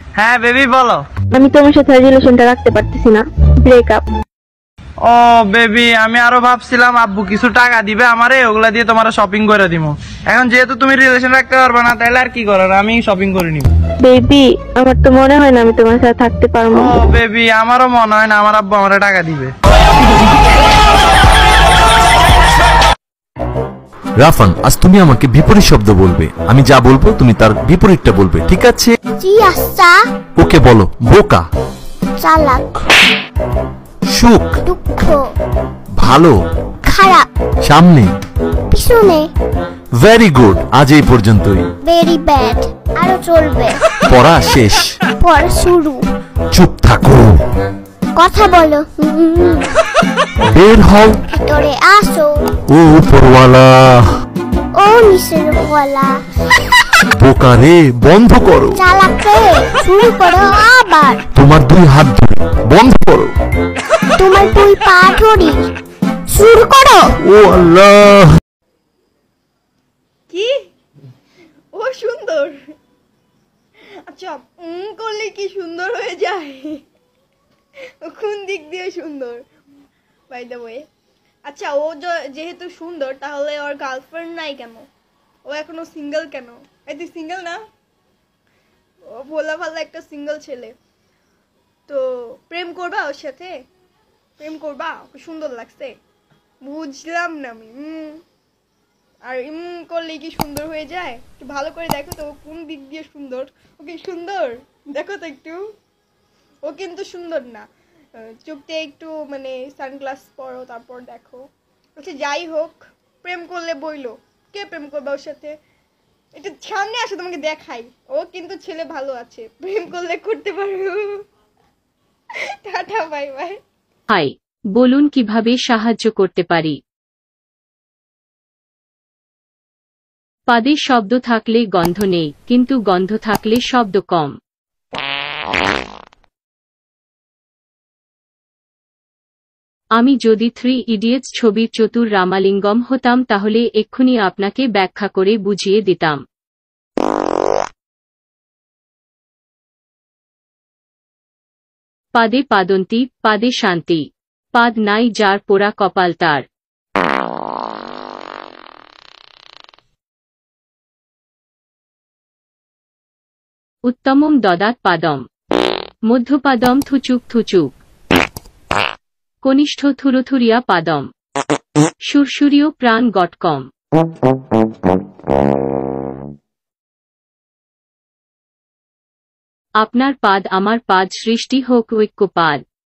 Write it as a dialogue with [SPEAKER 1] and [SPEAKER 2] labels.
[SPEAKER 1] হ্যাঁ বেবি বলো।
[SPEAKER 2] আমি তোমার সাথে রিলেশনটা রাখতে পারতেছি না। ব্রেকআপ
[SPEAKER 1] ও বেবি আমি আরও ভাবছিলাম আব্বু কিছু টাকা দিবে আমারে ওগুলা দিয়ে তোমার শপিং করে দিব এখন যেহেতু তুমি রিলেশন রাখতে পারবে না তাহলে আর কি করার আমি শপিং করে নিব।
[SPEAKER 2] বেবি আমার তো মনে হয় না আমি তোমার সাথে থাকতে পারব।
[SPEAKER 1] ও বেবি আমারও মনে হয় না আমার আব্বু আমারে টাকা দিবে।
[SPEAKER 3] রাফান আজ তুমি আমাকে বিপরীত শব্দ বলবে। আমি যা বলব তুমি তার বিপরীতটা বলবে ঠিক আছে?
[SPEAKER 4] জি আচ্ছা।
[SPEAKER 3] ওকে বলো বোকা।
[SPEAKER 4] চালাক।
[SPEAKER 3] সুখ।
[SPEAKER 4] দুঃখ।
[SPEAKER 3] ভালো।
[SPEAKER 4] খারাপ।
[SPEAKER 3] সামনে।
[SPEAKER 4] পিছনে।
[SPEAKER 3] ভেরি গুড আজ এই পর্যন্তই।
[SPEAKER 4] ভেরি ব্যাড আরও চলবে।
[SPEAKER 3] পড়া শেষ।
[SPEAKER 4] পর শুরু।
[SPEAKER 3] চুপ থাকো।
[SPEAKER 4] কথা বলো।
[SPEAKER 3] বের হও।
[SPEAKER 4] ভিতরে আসো।
[SPEAKER 3] উপরওয়ালা।
[SPEAKER 4] ও নিচের ওয়ালা
[SPEAKER 3] বোকা রে বন্ধ করো।
[SPEAKER 4] চালাক রে শুরু করো আবার।
[SPEAKER 3] তোমার দুই হাত ধরে বন্ধ করো।
[SPEAKER 4] তোমার দুই পা ধরি শুরু করো।
[SPEAKER 3] ও আল্লাহ।
[SPEAKER 5] কি? ও সুন্দর। আচ্ছা উম করলে কি সুন্দর হয়ে যায়? কোন দিক দিয়ে সুন্দর? বাই দ্য ওয়ে আচ্ছা ও যেহেতু সুন্দর, তাহলে ওর গার্লফ্রেন্ড নাই কেন? ও এখনও সিঙ্গেল কেন? এই তুই সিঙ্গেল না? ও ভোলা ভালা একটা সিঙ্গেল ছেলে। তো প্রেম করবা ওর সাথে? প্রেম করবা? ওকে সুন্দর লাগছে? বুঝলাম না আমি আর ইম করলে কি সুন্দর হয়ে যায়? একটু ভালো করে দেখো তো কোন দিক দিয়ে সুন্দর। ও কি সুন্দর? দেখো তো একটু। ও কিন্তু সুন্দর না। চোখতে একটু মানে সানগ্লাস পরো, তারপর দেখো। আচ্ছা যাই হোক, প্রেম করলে বইলো। কে প্রেম করবে ওর সাথে? একটু সামনে আসো, তোমাকে দেখাই। ও কিন্তু ছেলে ভালো আছে। প্রেম করলে করতে পারো। টাটা বাই বাই
[SPEAKER 6] হাই বলুন কীভাবে সাহায্য করতে পারি? পাদে শব্দ থাকলে গন্ধ নেই, কিন্তু গন্ধ থাকলে শব্দ কম। আমি যদি থ্রি ইডিয়েটস ছবির চতুর রামালিঙ্গম হতাম তাহলে এক্ষুনি আপনাকে ব্যাখ্যা করে বুঝিয়ে দিতাম। পাদে পাদন্তি, পাদে শান্তি। পাদ নাই যার পোড়া কপাল তার। উত্তমম দদাত পাদম। মধ্যপাদম থুচুক থুচুক। কনিষ্ঠ থুরথুরিয়া পাদম। সুরসুরীয় প্রাণ গটকম আপনার পাদ আমার পাদ সৃষ্টি হোক ঐক্য ঐক্যপাদ